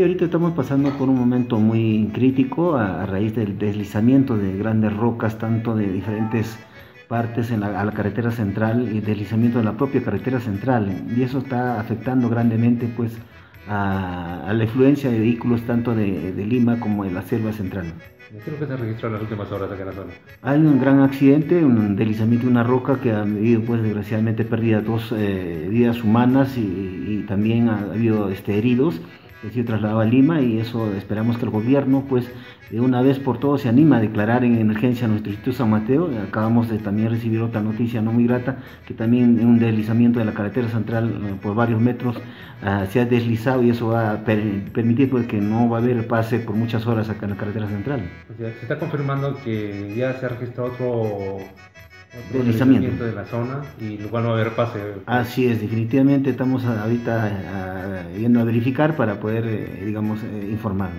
Sí, ahorita estamos pasando por un momento muy crítico a, raíz del deslizamiento de grandes rocas, tanto de diferentes partes en la, a la carretera central y deslizamiento de la propia carretera central. Y eso está afectando grandemente pues a, la influencia de vehículos tanto de, de Lima como de la selva central. ¿Qué es lo que se registró en las últimas horas acá en la zona? Hay un gran accidente, un deslizamiento de una roca que ha habido, pues, desgraciadamente, pérdida de dos eh, vidas humanas y, y, también ha habido este, heridos ha sido trasladado a Lima y eso esperamos que el gobierno pues de una vez por todas se anima a declarar en emergencia a nuestro Instituto San Mateo. Acabamos de también recibir otra noticia no muy grata, que también un deslizamiento de la carretera central eh, por varios metros uh, se ha deslizado y eso va a per permitir pues, que no va a haber pase por muchas horas acá en la carretera central. se está confirmando que ya se ha registrado otro deslizamiento de la zona y luego no va a haber pase. Así es, definitivamente estamos ahorita yendo a verificar para poder, eh, digamos, eh, informar.